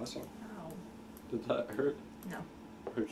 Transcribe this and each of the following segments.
Awesome. Ow. Did that hurt? No. Okay.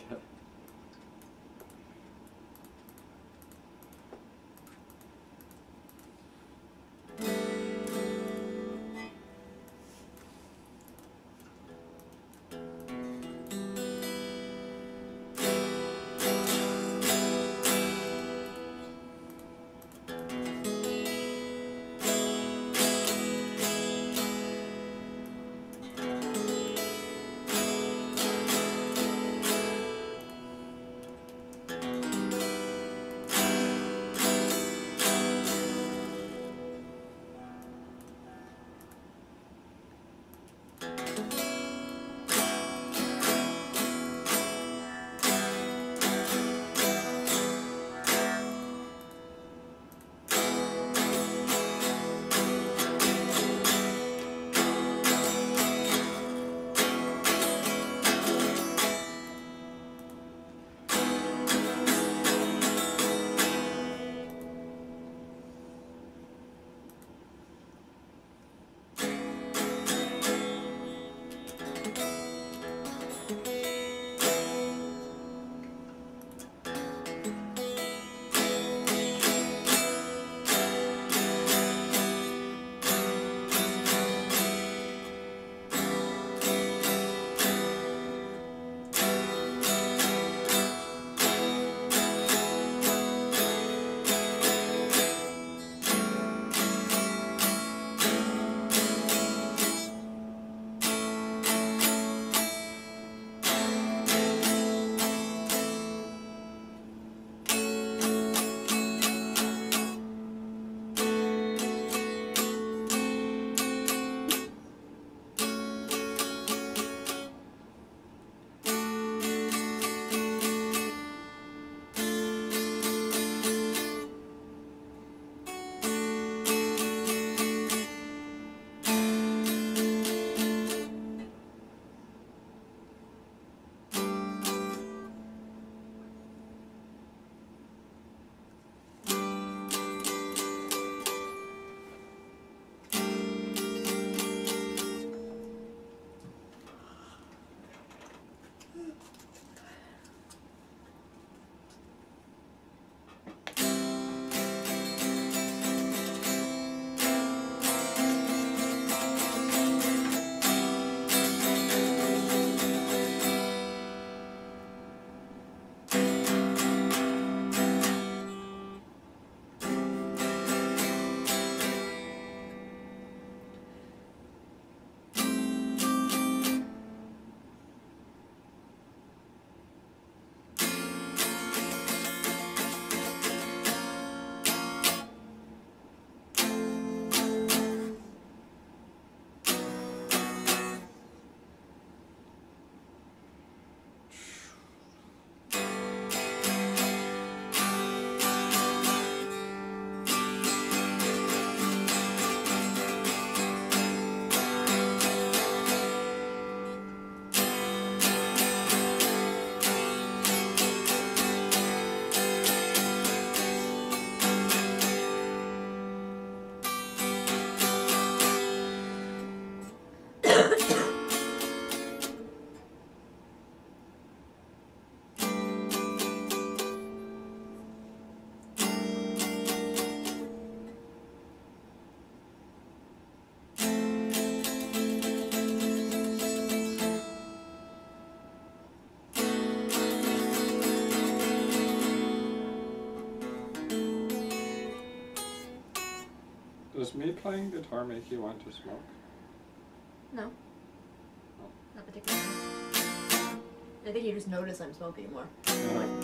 Me playing guitar make you want to smoke? No. Not particularly. I think you just notice I'm smoking more. Yeah.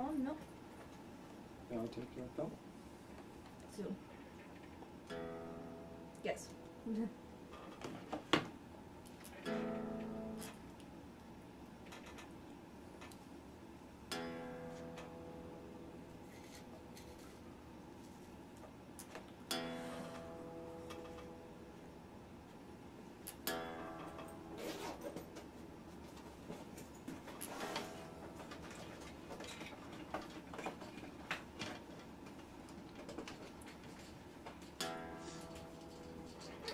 Oh no. Yeah, I'll take your film. Soon. Yes.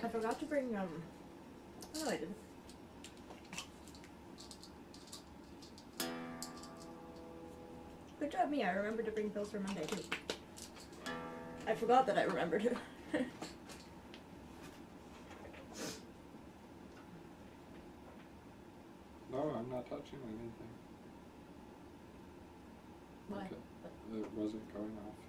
I forgot to bring um. Oh, I didn't. Good job, me. I remembered to bring pills for Monday too. I forgot that I remembered to. No, I'm not touching anything. Why? Okay. It wasn't going off.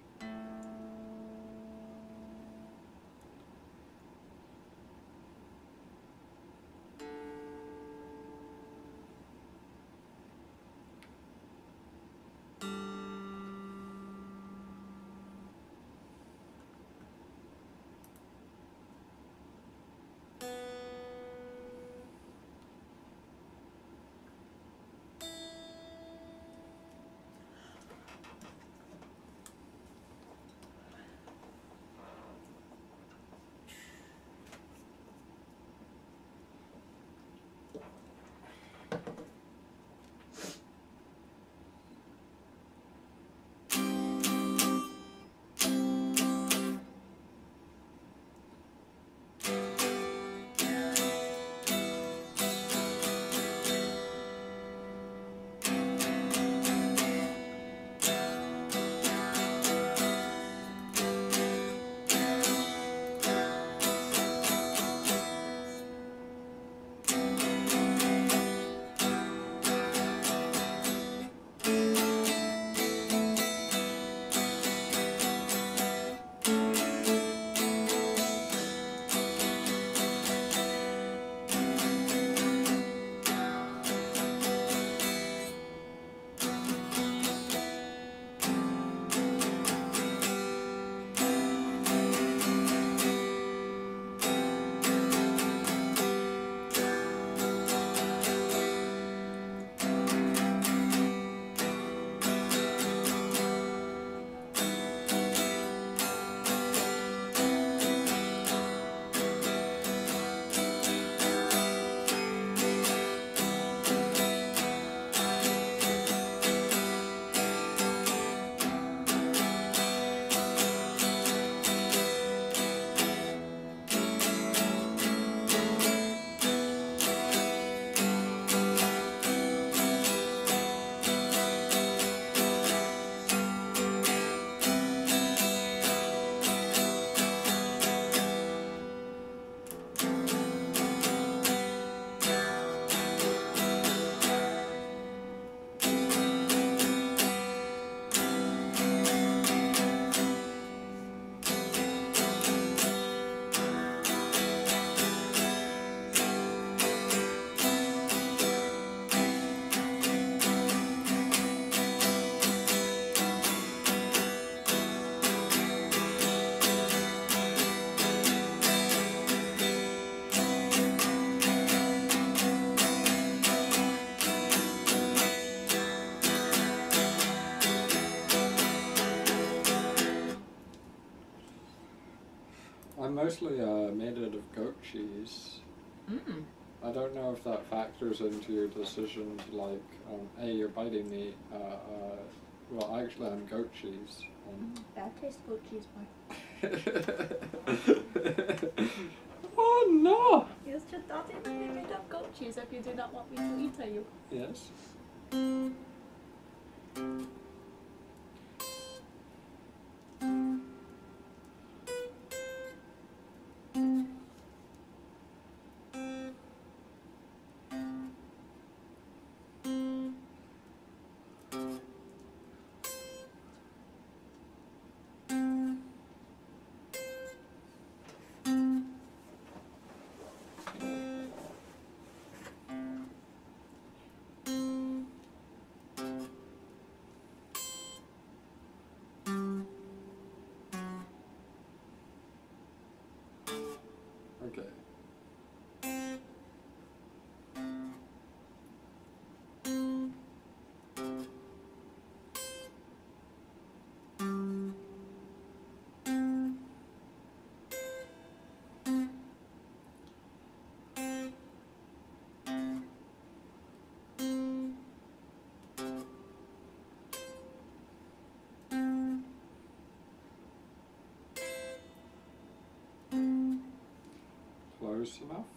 mostly uh, made out of goat cheese. Mm. I don't know if that factors into your decision to like, um, hey, you're biting me. Uh, uh, well, actually, I'm goat cheese. Um, mm, that tastes goat cheese more. oh no! You should not even be made of goat cheese if you do not want me to eat you. Yes. Mm. Mm-hmm. Okay. Close enough.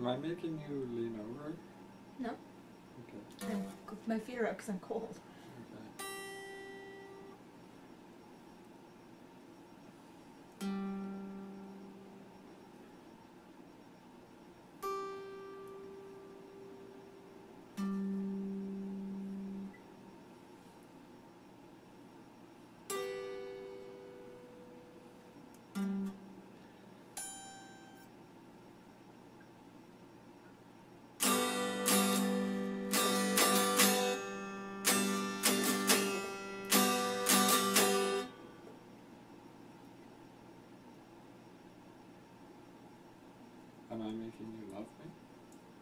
Am I making you lean over? No. Okay. I'm, my feet are up because I'm cold.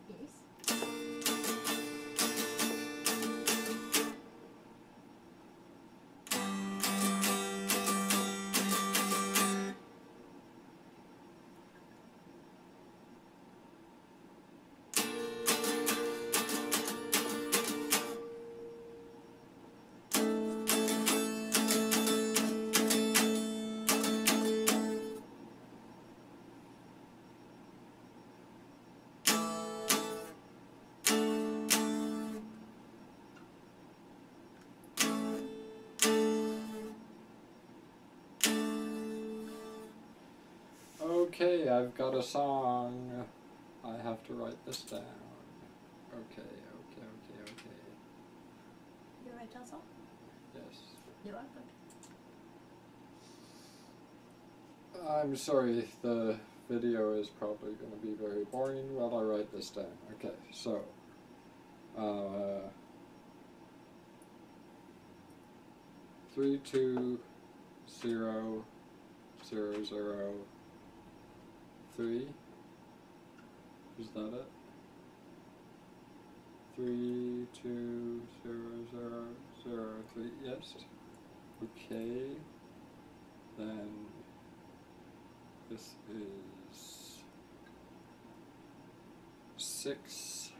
Yes. Okay, I've got a song. I have to write this down. Okay, okay, okay, okay. You write down song? Yes. You are? Okay. I'm sorry, the video is probably going to be very boring while I write this down. Okay, so. Uh, three two zero zero zero three. Is that it? Three two zero zero zero three. Yes. Okay. Then this is six.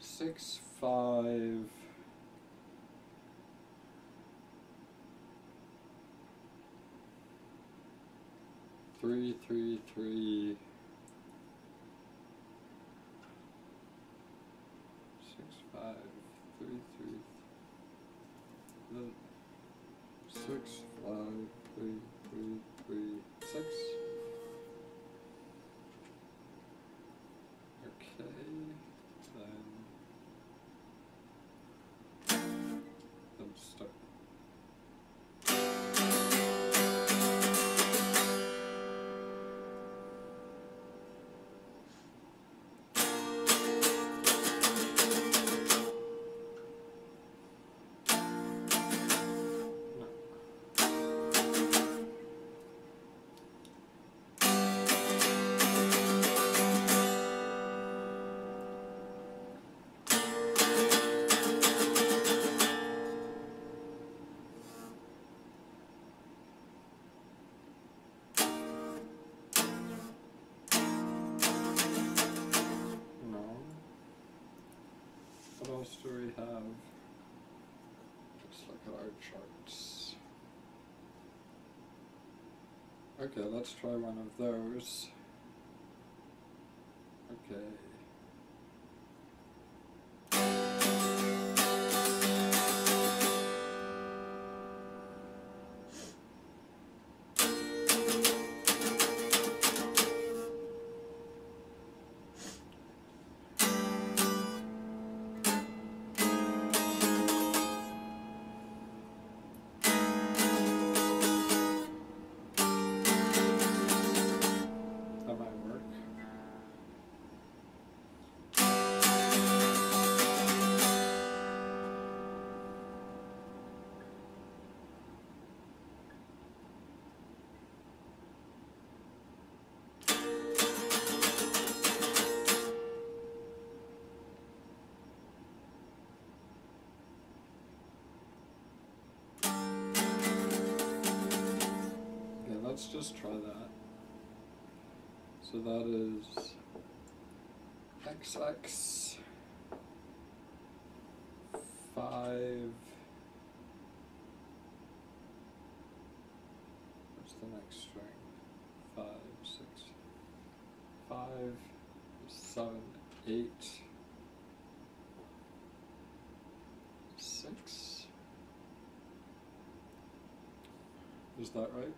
Six, five three three three. Six five three three. Six five three else do we have? Let's look at our charts. Okay, let's try one of those. Okay. Just try that. So that is XX five. What's the next string? five, six, five, seven, eight, six. Is that right?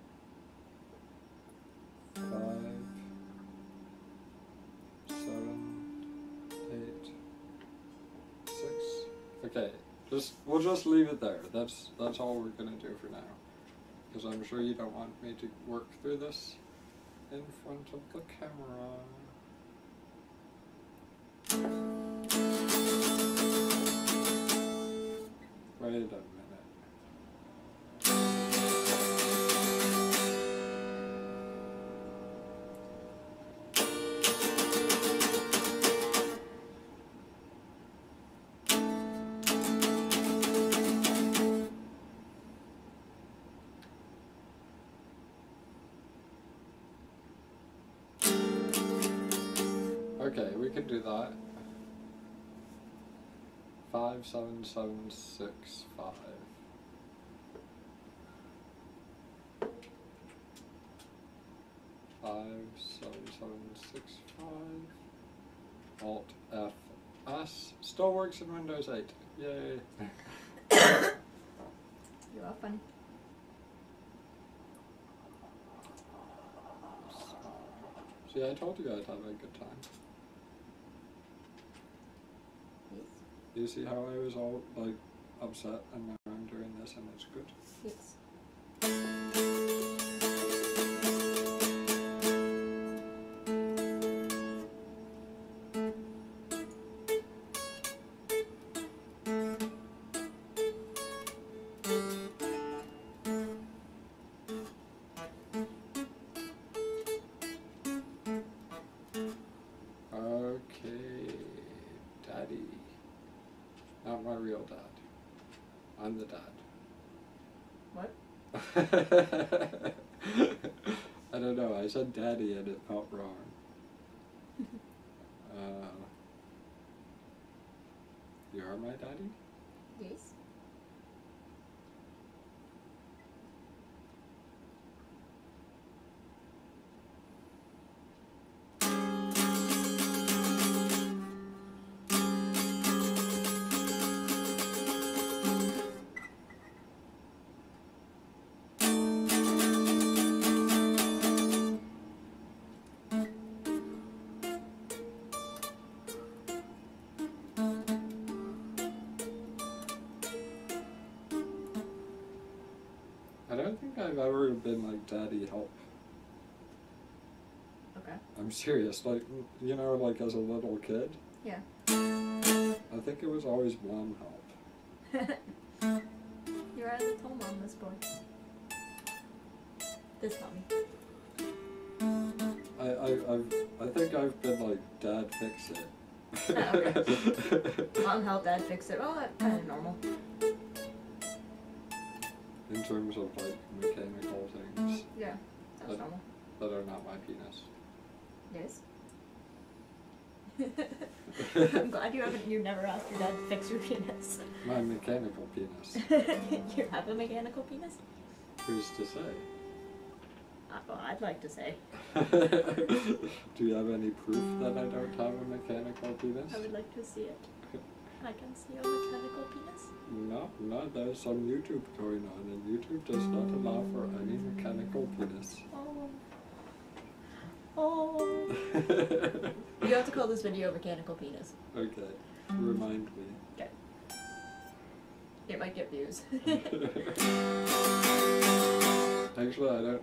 Okay, just we'll just leave it there. That's that's all we're gonna do for now, because I'm sure you don't want me to work through this in front of the camera. That. Five, seven, seven, six, five. Five, seven, seven, six, five. Alt F S still works in Windows 8. Yay! You are funny. See, I told you I'd have a good time. Yes. You see how I was all like upset and I'm doing this and it's good. Yes. Dad. I'm the dad. What? I don't know. I said daddy and it felt wrong. Uh, you are my daddy? Yes. Think I've ever been like daddy help. Okay. I'm serious. Like, you know, like as a little kid, Yeah. I think it was always mom help. You're a little mom, this boy. This mommy. I, I, I've, I think I've been like dad fix it. Oh, Mom help, dad fix it. Well, that's kind of normal. In terms of like mechanical things Yeah, that's But- normal. that are not my penis. Yes. I'm glad you haven't. You never asked your dad to fix your penis. My mechanical penis. you have a mechanical penis? Who's to say? Uh, well, I'd like to say. Do you have any proof that I don't have a mechanical penis? I would like to see it. I can see a mechanical penis. No, no, there's some YouTube going on, and YouTube does not allow for any mechanical penis. Oh. Oh. You have to call this video mechanical penis. okay, remind me. Okay. It might get views. Actually, I don't.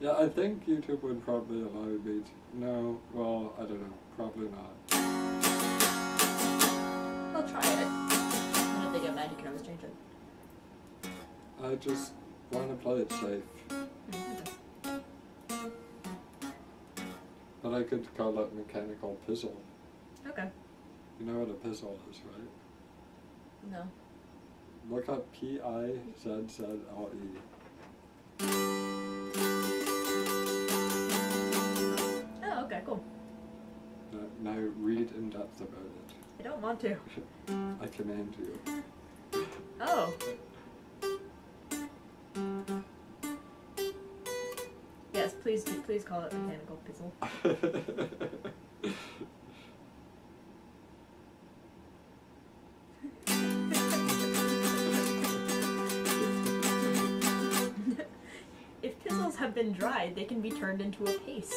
Yeah, I think YouTube would probably allow me to. No, well, I don't know. Probably not. I'll try it. I just want to play it safe. But I could call it mechanical pizzle. Okay. You know what a pizzle is, right? No. Look up P I Z Z L E. Oh, okay, cool. Now, now read in depth about it. I don't want to. I command you. Oh. Yes, Please, do, please call it mechanical pizzle. if pizzles have been dried, they can be turned into a paste.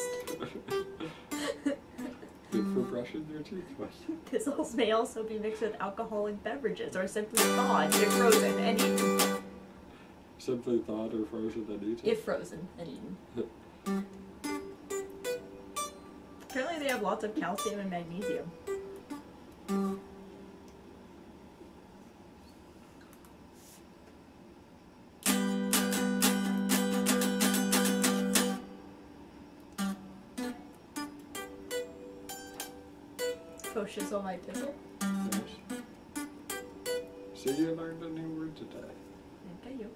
Good for brushing your teeth with. Pizzles may also be mixed with alcoholic beverages or simply thawed if frozen and eaten. Simply thawed or frozen and eaten. If frozen and eaten. Apparently, they have lots of calcium and magnesium. Go shizzle my pizzle. Yes. See, you learned a new word today. Okay, you.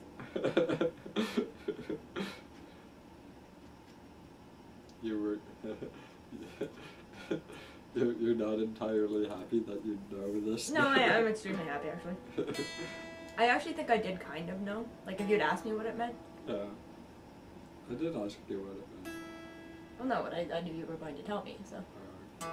You were. you're, you're not entirely happy that you know this. No, I, I'm extremely happy actually. I actually think I did kind of know. Like, if you'd asked me what it meant, yeah. I did ask you what it meant. well, no, but I, I knew you were going to tell me, so.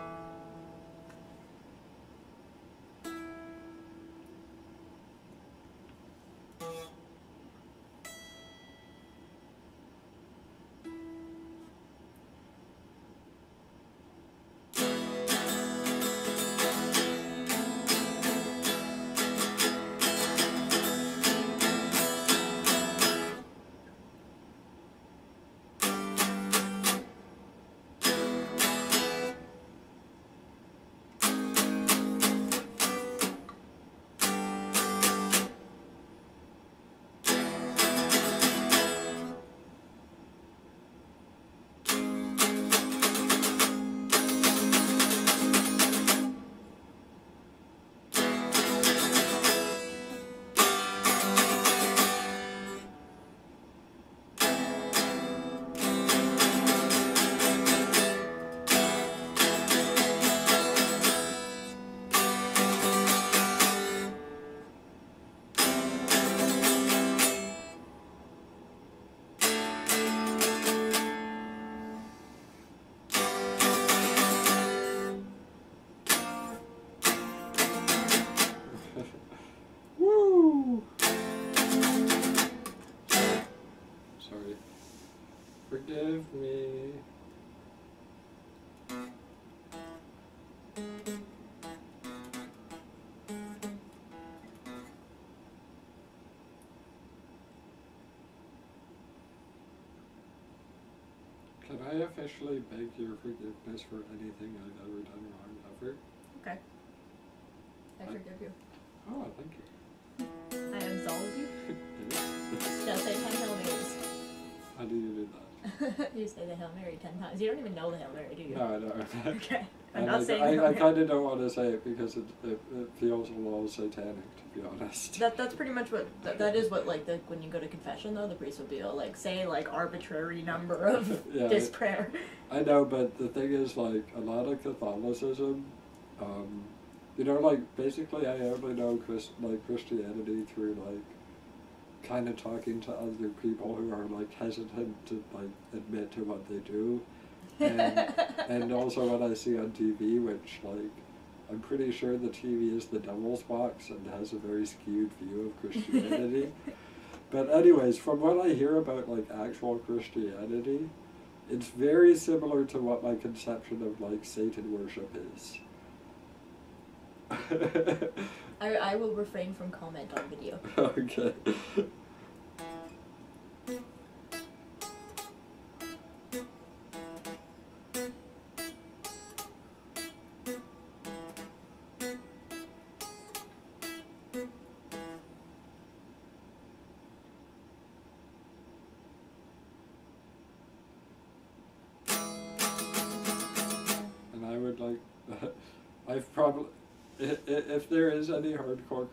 Can I officially beg your forgiveness for anything I've ever done wrong ever? Okay. I forgive you. Oh, thank you. I absolve you. Just say ten Hail Marys. How do you do that? you say the Hail Mary ten times. You don't even know the Hail Mary, do you? No, I don't. Okay. I'm And not I, saying I, I kind of don't want to say it because it, it, it feels a little satanic, to be honest. That that's pretty much what that, that is what like the when you go to confession though the priest will be all, like say like arbitrary number of Yeah, this prayer. I know, but the thing is, like, a lot of Catholicism, um, you know, like, basically I only know Chris, like, Christianity through, like, kind of talking to other people who are, like, hesitant to, like, admit to what they do. And, and also what I see on TV, which, like, I'm pretty sure the TV is the devil's box and has a very skewed view of Christianity. But anyways, from what I hear about like actual Christianity, it's very similar to what my conception of like Satan worship is. I, I will refrain from comment on video. okay.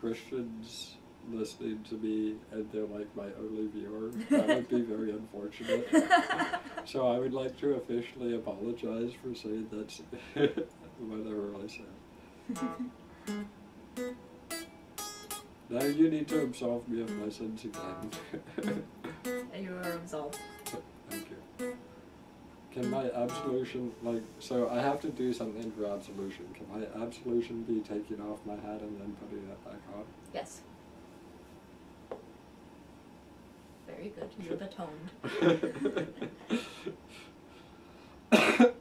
Christians listening to me and they're like my only viewer, that would be very unfortunate. So I would like to officially apologize for saying that's whatever I said. Now you need to absolve me of my sins again. you are absolved. Thank you. Can my absolution like so I have to do something for absolution. Can my absolution be taking off my hat and then putting it back on? Yes. Very good. You're the toned.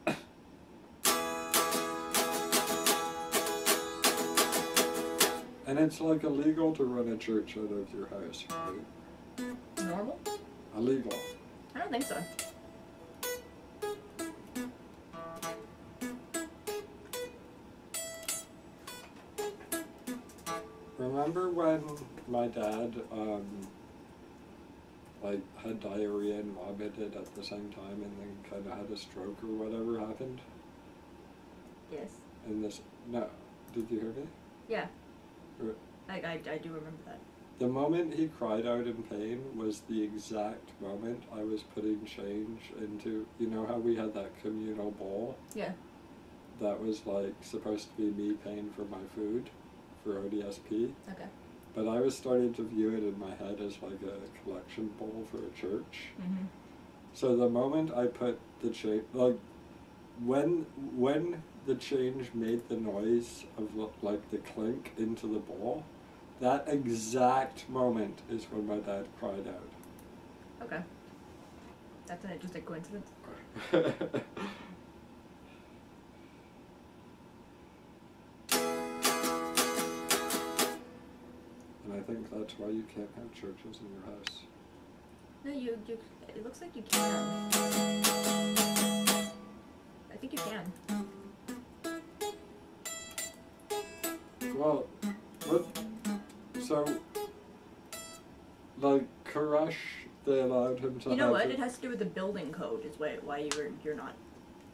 and it's like illegal to run a church out of your house, right? Normal? Illegal. I don't think so. Remember when my dad um, like had diarrhea and vomited at the same time and then kind of had a stroke or whatever happened? Yes. In this, no, did you hear me? Yeah. Or- I, I, I do remember that. The moment he cried out in pain was the exact moment I was putting change into. You know how we had that communal bowl Yeah. that was like supposed to be me paying for my food for ODSP, Okay. but I was starting to view it in my head as like a collection bowl for a church. Mm-hmm. So the moment I put the change, like when when the change made the noise of like the clink into the bowl, that exact moment is when my dad cried out. Okay. That's an interesting coincidence. think that's why you can't have churches in your house. No, you, you. It looks like you can. I think you can. Well, what? So, like Koresh, they allowed him to. You know have what? it- It has to do with the building code. Is why why you're you're not.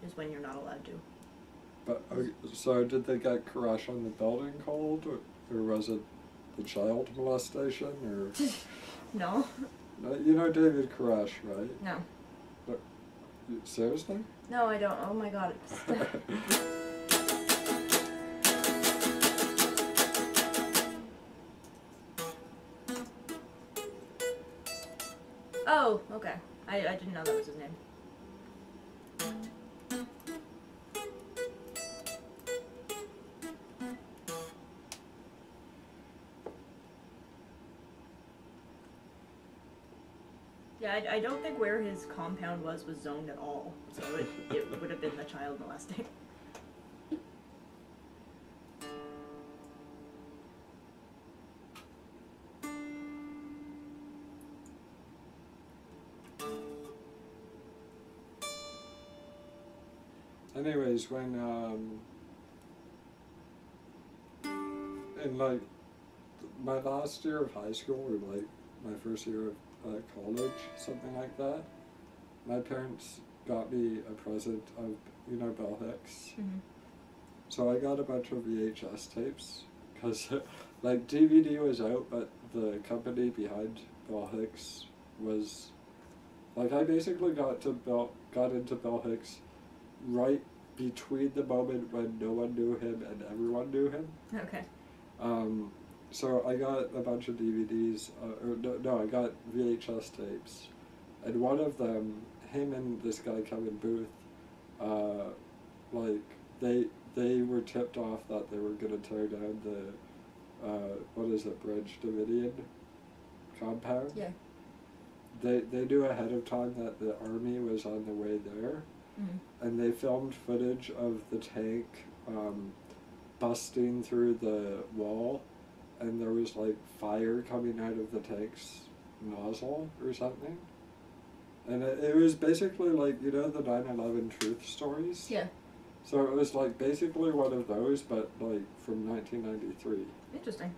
Is when you're not allowed to. But okay, so did they get Koresh on the building code, or, or was it the child molestation, or No. No, you know David Koresh, right? No. You- Seriously? No, I don't. Oh my god. Oh, okay. I, I didn't know that was his name. I, don't think where his compound was was zoned at all, so it, it would have been the child molesting. Anyways, when um, in like my last year of high school or like my first year of uh, college, something like that, my parents got me a present of you know Bill Hicks. Mm-hmm. So I got a bunch of VHS tapes because like DVD was out, but the company behind Bill Hicks was like I basically got to Bill got into Bill Hicks right between the moment when no one knew him and everyone knew him. Okay. Um, so I got a bunch of DVDs, uh, or no, no, I got VHS tapes, and one of them, him and this guy Kevin Booth, uh, like they they were tipped off that they were gonna tear down the, uh, what is it, Branch Davidian compound. Yeah. They they knew ahead of time that the army was on the way there, Mm-hmm. and they filmed footage of the tank um, busting through the wall, and there was like fire coming out of the tank's nozzle or something. And it, it was basically like, you know, the 9 11 truth stories? Yeah. So it was like basically one of those, but like from 1993. Interesting.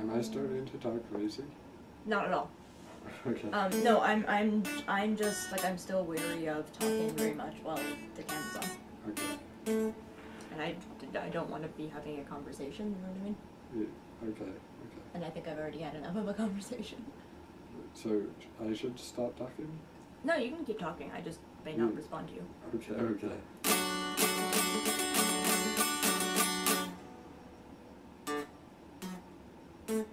Am I starting to talk crazy? Not at all. okay. Um, no, I'm I'm I'm just like I'm still weary of talking very much while the camera's on, okay. And I, I don't want to be having a conversation. You know what I mean? Yeah, okay. Okay. And I think I've already had enough of a conversation. So I should stop talking? No, you can keep talking. I just may not Mm. respond to you. Okay, okay. Okay.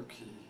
Are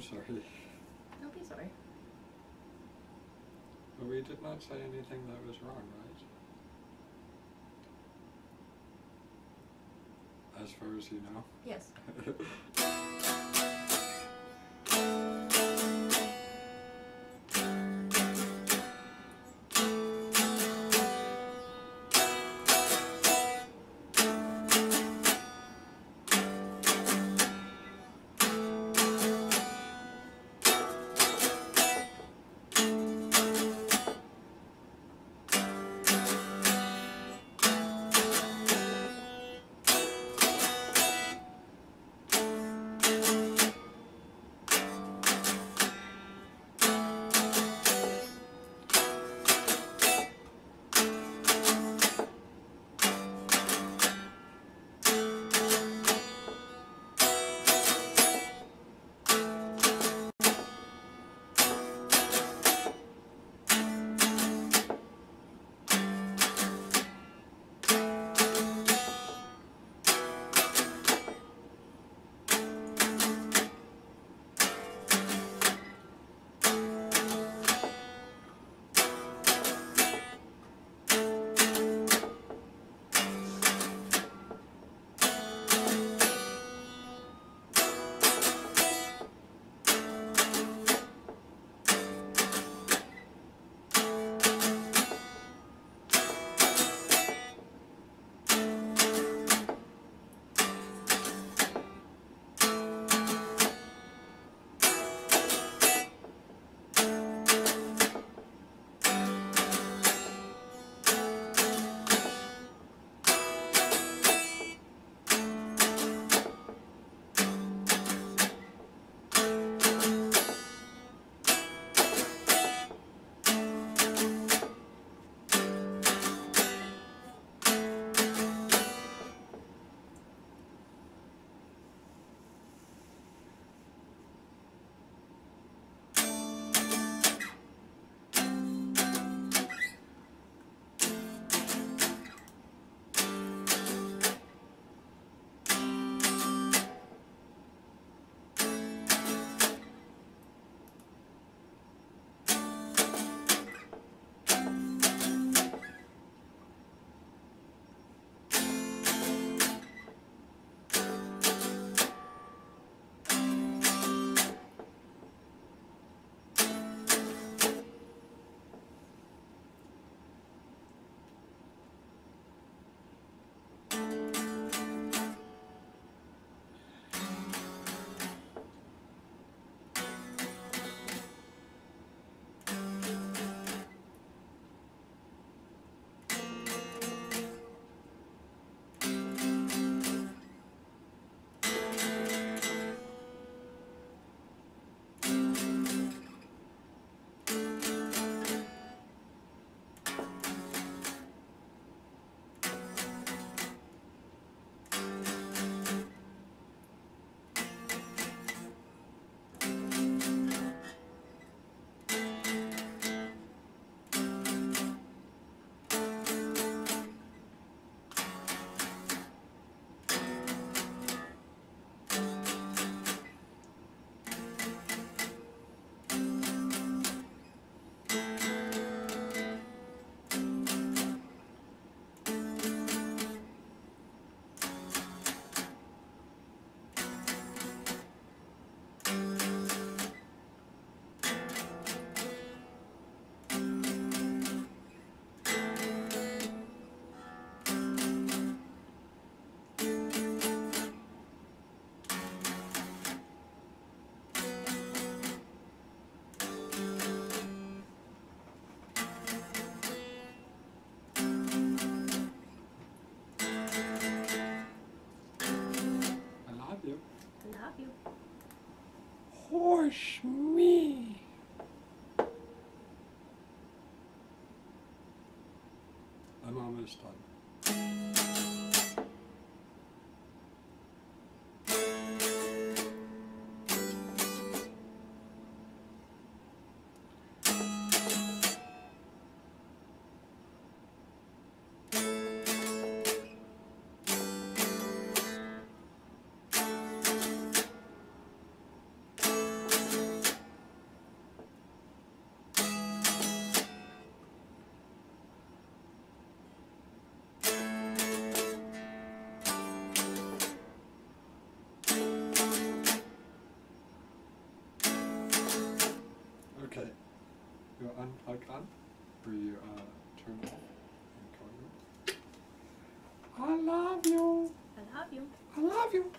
I'm sorry. Don't be sorry. But we did not say anything that was wrong, right? As far as you know. Yes. I'm almost or you uh, turn off and I love you. I love you. I. Love you.